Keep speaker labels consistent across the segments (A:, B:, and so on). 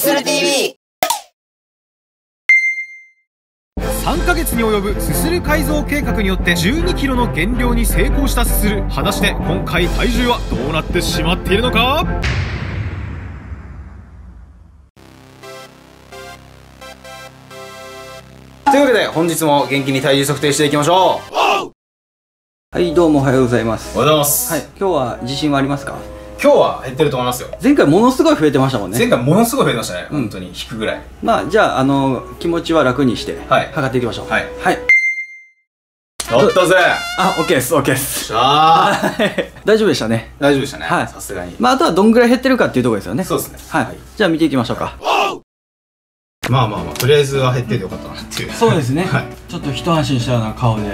A: すする TV
B: 3ヶ月に及ぶすする改造計画によって1 2キロの減量に成功したすする。果たして今回体重はどうなってしまっているのか？
C: というわけで本日も元気に体重測定していきましょう。
D: はい、どうもおはようございます。
C: おはようございます、
D: はい、今日は自信はありますか？
C: 今日は減ってると思いますよ
D: 前回ものすごい増えてましたもんね。
C: 前回ものすごい増えましたね、本当に引くぐらい
D: まあ、じゃあ、あの、気持ちは楽にして、
C: はい
D: 測っていきましょう。
C: はい
D: はい。
C: やったぜ
D: あ、OK です、OK です。
C: しゃあ
D: 大丈夫でしたね。
C: 大丈夫でしたね
D: はい
C: さすがに
D: まあ、あとはどんぐらい減ってるかっていうところですよね。
C: そうですね
D: はい。
C: はい
D: じゃあ見ていきましょうか。
C: まあまあまあとりあえずは減っててよかったなっていう
D: そうですね。
C: はい
D: ちょっと一安心したような顔で。
C: はい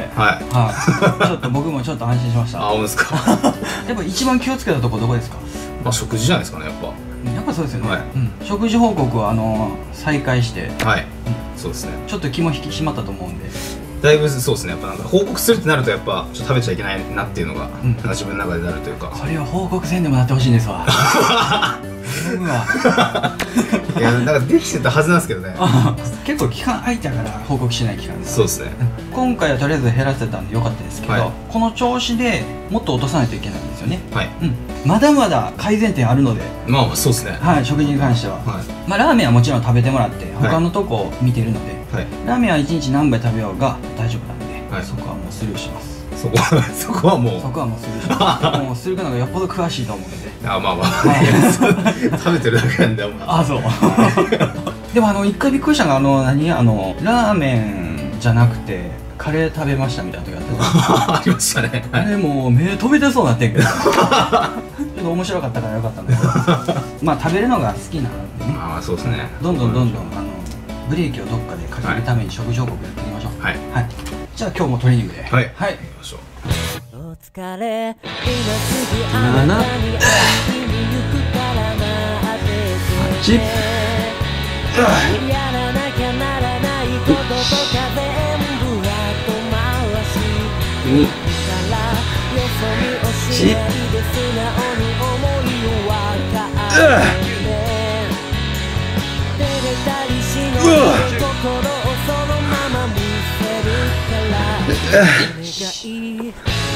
D: はい。ちょっと僕もちょっと安心しました。
C: あ本当ですか？
D: やっぱ一番気をつけたとこどこですか？
C: まあ食事じゃないですかねやっ
D: やっぱそうですよね。
C: はい
D: うん。食事報告は、あの、再開して、
C: ぱはいそうですね
D: ちょっと気も引き締まったと思うんで。
C: だいぶそうですねやっぱなんか報告するってなるとやっぱちょっと食べちゃいけないなっていうのが、
D: うん
C: 自分の中でなるというか
D: これは報告せんでもなってほしいんですわ。頼むわ。
C: いやなんかできてたはずなんですけどね。
D: 結構期間空いたから報告しない期間です。
C: そうですね。
D: 今回はとりあえず減らせたんでよかったですけど、
C: はい。
D: この調子でもっと落とさないといけないんですよね。
C: はい。
D: うん。まだまだ改善点あるので、
C: まあまあそうですね。
D: はい、食事に関しては、
C: は
D: まあ、ラーメンはもちろん食べてもらって
C: い
D: 他のとこを見てるので、
C: い。はい。
D: ラーメンは1日何杯食べようが大丈夫なんで、
C: はい
D: そこはもうスルーします。
C: そこは そこはもう。
D: そこはもうスルーします。もうするのがよっぽど詳しいと思うので。
C: あまあまあ。
D: はい
C: 食べてるだけなんだよ
D: あそう。でもあの一回びっくりしたのがあの何あのラーメンじゃなくてカレー食べましたみたいな時あった
C: ありましたね。は
D: あ
C: い
D: れもう目飛び出そうになってんけどちょっと面白かったからよかったんだけど。まあ食べるのが好きなのでね。
C: まあまあそうですね。
D: どんどんどんどんあのブレーキをどっかでかけるために食事報告やっていきましょう。
C: はい。
D: はいじゃあ今日もトレーニングで。
C: はい。
D: はい。
C: 行きましょう。
E: お疲れ。今すぐあな。たに会いに行くから待ってて。やらなきゃならないこととか全部後回し。からよそ見をしないで素直に思いを分かって。照れたりしない心 Yeah.